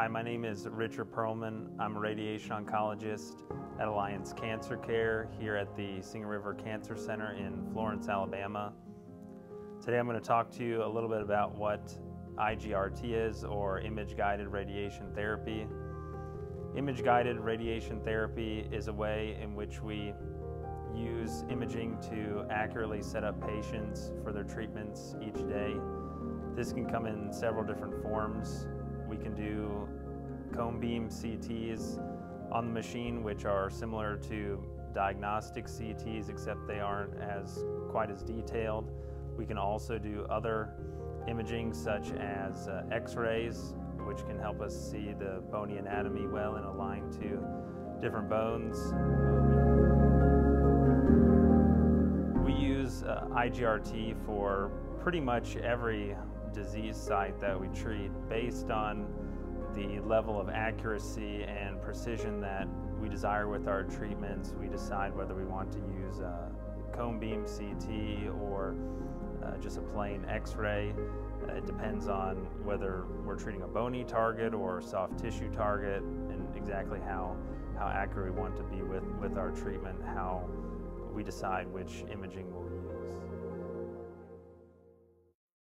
Hi, my name is Richard Perlman. I'm a radiation oncologist at Alliance Cancer Care here at the Singing River Cancer Center in Florence, Alabama. Today I'm going to talk to you a little bit about what IGRT is, or Image Guided Radiation Therapy. Image Guided Radiation Therapy is a way in which we use imaging to accurately set up patients for their treatments each day. This can come in several different forms. We can do cone beam CTs on the machine, which are similar to diagnostic CTs, except they aren't as quite as detailed. We can also do other imaging such as uh, x-rays, which can help us see the bony anatomy well and align to different bones. We use uh, IGRT for pretty much every disease site that we treat based on the level of accuracy and precision that we desire with our treatments. We decide whether we want to use a cone beam CT or uh, just a plain x-ray. Uh, it depends on whether we're treating a bony target or a soft tissue target and exactly how, how accurate we want to be with, with our treatment, how we decide which imaging we'll use.